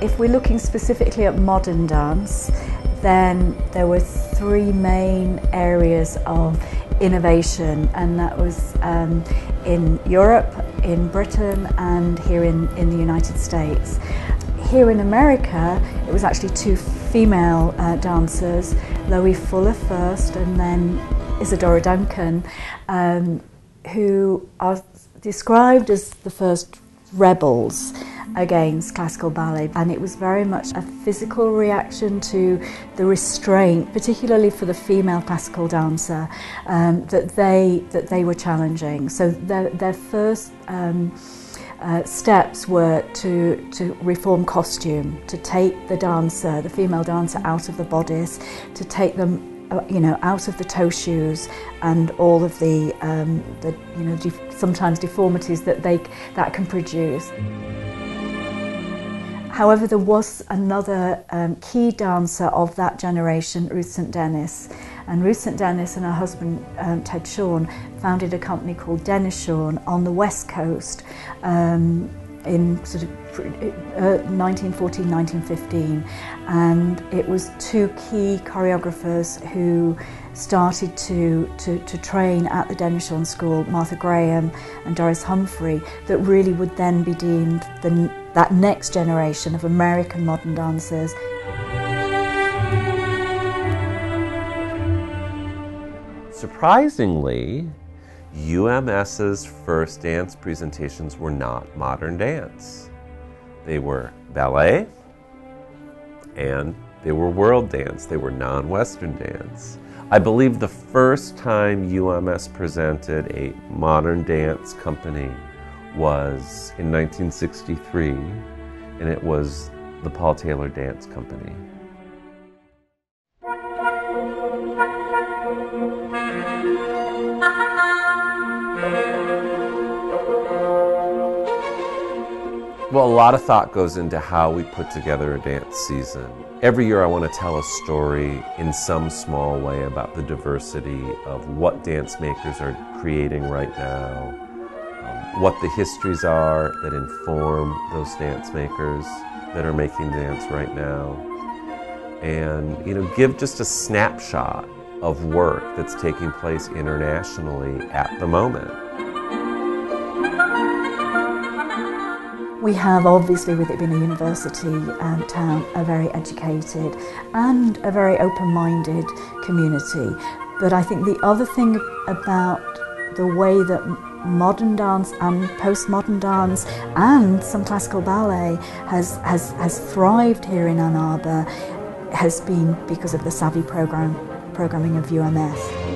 If we're looking specifically at modern dance, then there were three main areas of innovation, and that was um, in Europe, in Britain, and here in, in the United States. Here in America, it was actually two female uh, dancers, Loie Fuller first, and then Isadora Duncan, um, who are described as the first rebels against classical ballet and it was very much a physical reaction to the restraint particularly for the female classical dancer um, that they that they were challenging so their, their first um, uh, steps were to, to reform costume, to take the dancer, the female dancer, out of the bodice, to take them uh, you know, out of the toe shoes and all of the, um, the you know, sometimes deformities that they that can produce. However, there was another um, key dancer of that generation, Ruth St Denis. And Ruth St Denis and her husband, um, Ted Shawn, founded a company called Denishawn on the west coast um, in sort of uh, 1914, 1915. And it was two key choreographers who started to, to, to train at the Denishawn School, Martha Graham and Doris Humphrey, that really would then be deemed the, that next generation of American modern dancers. Surprisingly, UMS's first dance presentations were not modern dance. They were ballet and they were world dance. They were non Western dance. I believe the first time UMS presented a modern dance company was in 1963, and it was the Paul Taylor Dance Company. Well, a lot of thought goes into how we put together a dance season. Every year I want to tell a story in some small way about the diversity of what dance makers are creating right now, um, what the histories are that inform those dance makers that are making dance right now, and you know, give just a snapshot of work that's taking place internationally at the moment. We have obviously, with it being a university um, town, a very educated and a very open-minded community. But I think the other thing about the way that modern dance and postmodern dance and some classical ballet has, has, has thrived here in Ann Arbor has been because of the savvy program, programming of UMS.